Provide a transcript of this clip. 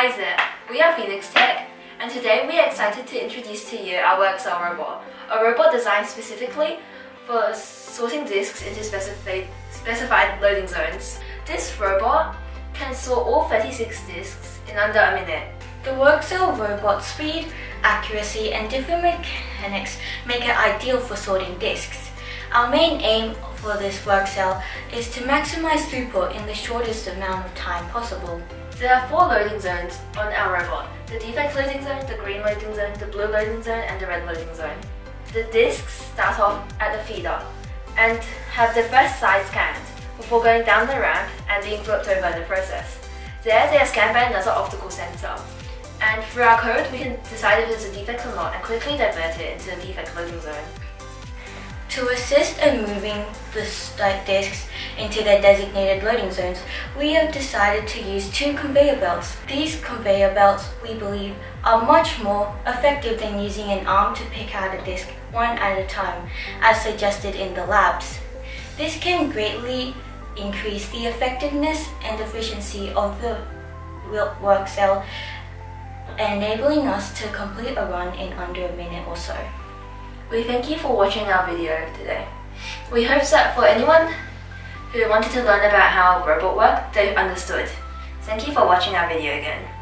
Hi there, we are Phoenix Tech, and today we are excited to introduce to you our Excel robot, a robot designed specifically for sorting disks into specified, specified loading zones. This robot can sort all 36 disks in under a minute. The WorkCell robot's speed, accuracy, and different mechanics make it ideal for sorting disks. Our main aim for this WorkCell is to maximize throughput in the shortest amount of time possible. There are four loading zones on our robot. The defect loading zone, the green loading zone, the blue loading zone, and the red loading zone. The disks start off at the feeder and have the first side scanned before going down the ramp and being flipped over in the process. There, they are scanned by another optical sensor. And through our code, we can decide if there's a defect or not and quickly divert it into the defect loading zone. To assist in moving the disks into their designated loading zones, we have decided to use two conveyor belts. These conveyor belts, we believe, are much more effective than using an arm to pick out a disk one at a time, as suggested in the labs. This can greatly increase the effectiveness and efficiency of the work cell, enabling us to complete a run in under a minute or so. We thank you for watching our video today. We hope that for anyone who wanted to learn about how robot work, they understood. Thank you for watching our video again.